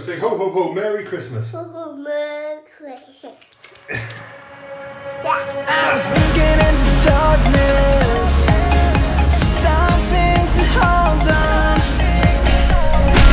Say ho ho ho, Merry Christmas. Oh, Merry Christmas. I was thinking into darkness Something to hold on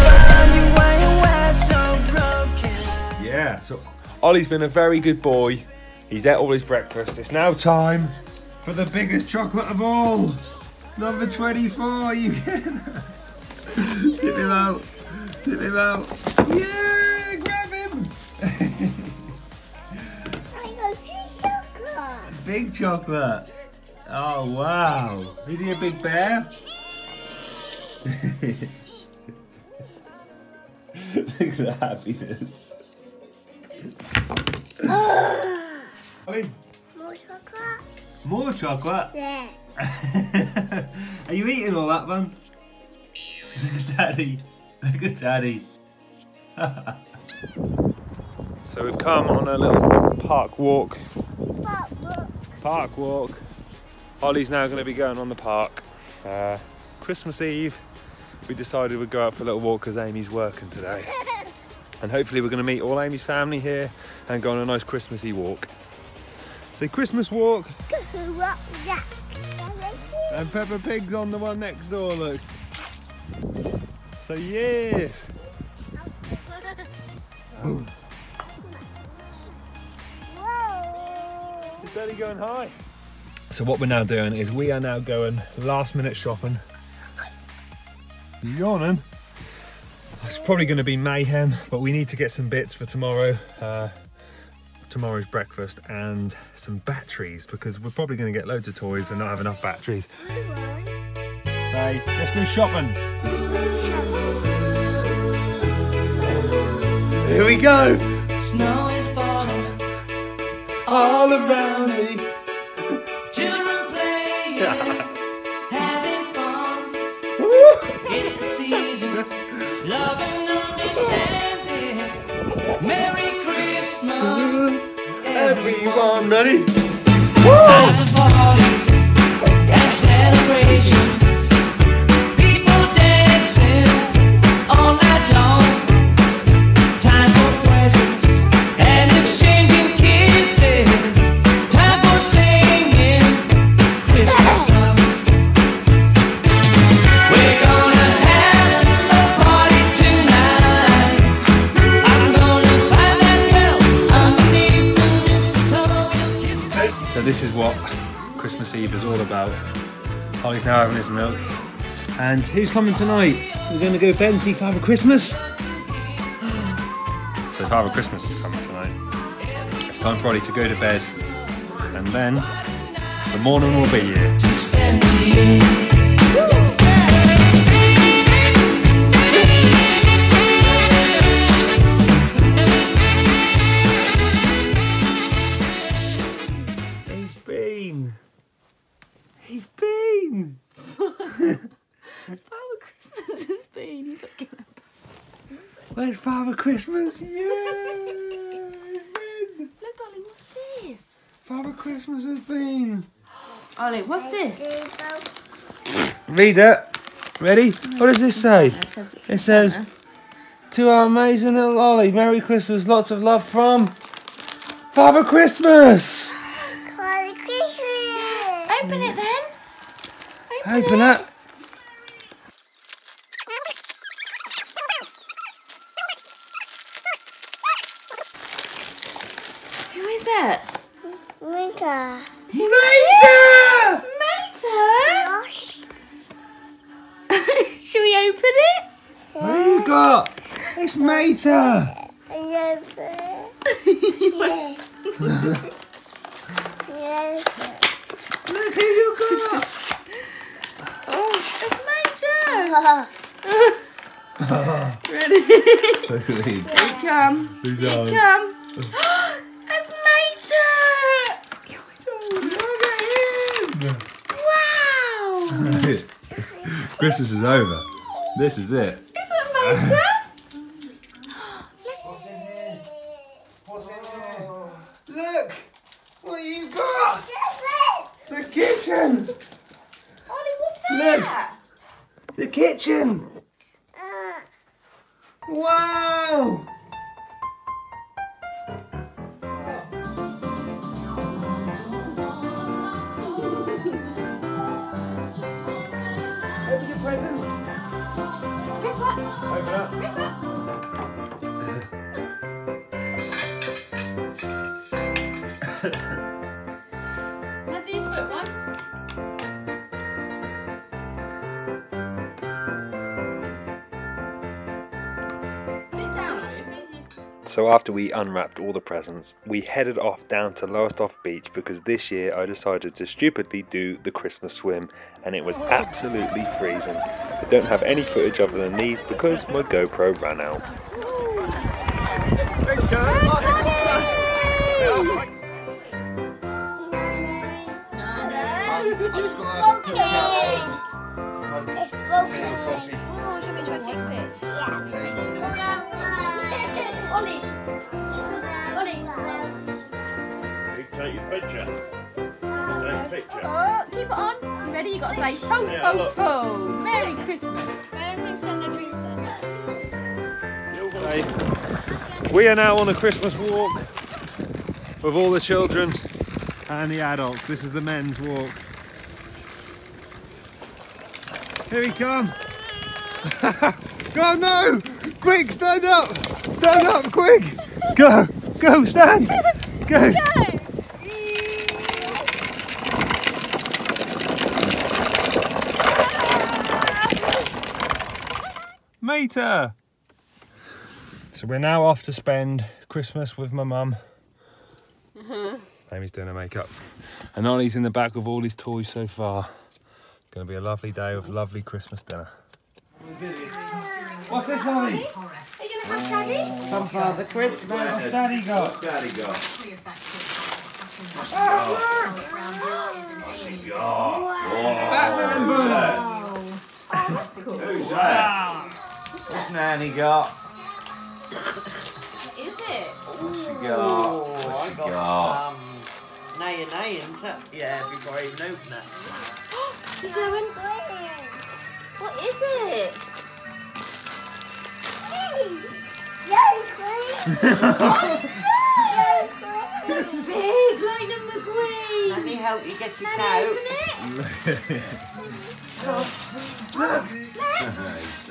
Find you when you were so broken Yeah, so Ollie's been a very good boy. He's ate all his breakfast. It's now time for the biggest chocolate of all. Number 24. You can tip him out. Tip him out. Big chocolate. Oh, wow. Is he a big bear? Look at the happiness. Ah! Ollie, More chocolate? more chocolate. Yeah. Are you eating all that, man? Look at Daddy. Look at Daddy. so we've come on a little park walk. Park walk. Ollie's now going to be going on the park. Uh, Christmas Eve, we decided we'd go out for a little walk because Amy's working today. And hopefully we're going to meet all Amy's family here and go on a nice Christmassy walk. So Christmas walk and Peppa Pig's on the one next door, look. So yes. Whoa. Is Daddy going high? So what we're now doing is we are now going last minute shopping. Yawning? It's probably going to be mayhem, but we need to get some bits for tomorrow. Uh, tomorrow's breakfast and some batteries because we're probably going to get loads of toys and not have enough batteries. So let's go shopping. Here we go. Snow is falling all around me. Children playing, having fun. It's the season, love and understanding. Merry Christmas. Everyone ready? Time this is what Christmas Eve is all about. Ollie's now having his milk. And who's coming tonight? We're going to go bed and see Father Christmas. So Father Christmas is coming tonight. It's time for Ollie to go to bed. And then the morning will be here. Where's Father Christmas? Yeah. He's been. Look, Ollie, what's this? Father Christmas has been. Ollie, what's this? Read it. Ready? What does this say? It says, To our amazing little Ollie, Merry Christmas, lots of love from Father Christmas. Merry Christmas. Open it then. Open it. Who is it? Winter. Who is Mater! it? Mater? Gosh. Should we open it? What have you got? It's Mater. Yes. Yes. Yes. Look who you got. Oh, it's Mater. Ready? Look at him. Here it come. Who's Here on? come. it's Mater. Wow. Christmas is over. This is it. Is it Mater? Let's What's in here? What's in here? Look! What you got? It's a kitchen! Ollie, what's Look. The kitchen! So after we unwrapped all the presents, we headed off down to Lowestoft Beach because this year I decided to stupidly do the Christmas swim and it was absolutely freezing. I don't have any footage other than these because my GoPro ran out. Broken. It's broken. Oh, should we try and fix it? Ollie. You got to say ho Yeah, ho ho. Merry Christmas. We are now on a Christmas walk with all the children and the adults. This is the men's walk. Here we come. oh no! Quick, stand up! Stand up, quick! Go! Go, stand! Go! Mater! So we're now off to spend Christmas with my mum. Amy's doing her makeup. And Ollie's in the back with all his toys so far. It's going to be a lovely day with lovely Christmas dinner. What's this, Ollie? Are you gonna have daddy? Some Father Christmas. What's Daddy got? Daddy got. Batman book! Who's that? What's Nanny got? What is it? What's she got? What's she got? Um, nay nayings. Yeah, before I even open it. You doing? What is it? Yay, Queen! Yay, Queen! Big Lightning McQueen. Let me help you get it Can I out. open it? Nice,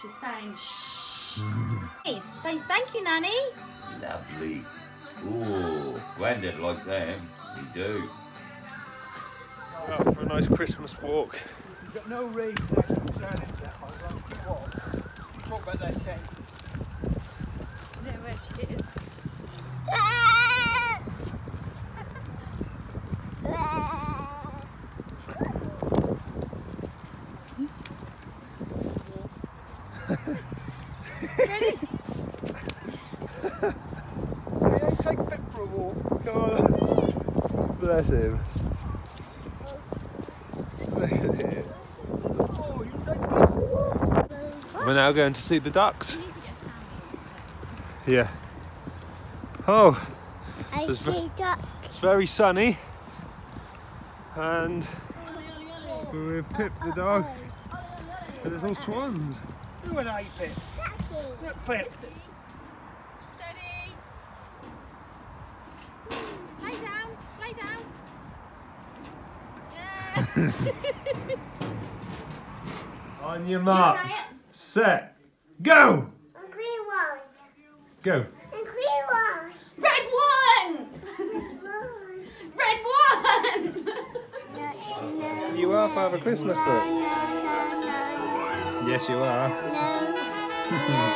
She's saying shh. Nice. Thanks, thank you, Nanny. Lovely. Ooh, Granddad like them. He do. Out for a nice Christmas walk. You've got no reason to concern himself on Rocky Walk. Talk about their senses. No, where she is. Yeah, take Pip for a walk. Come on. Bless him. Look at it. You take Pip. We're now going to see the ducks. Yeah. Oh, I Just ve- see duck. it's very sunny. And we're with Pip the dog. Oh, oh, oh. And there's all swans. Who an A Pip? Look, Pip. Steady. Lay down. Lay down. Yeah. On your mark. Set. Go! A green one. Go. A green one. Red one. One. Red one. No, no, You are Father Christmas, no, look. no, no, Yes, you are. no, no.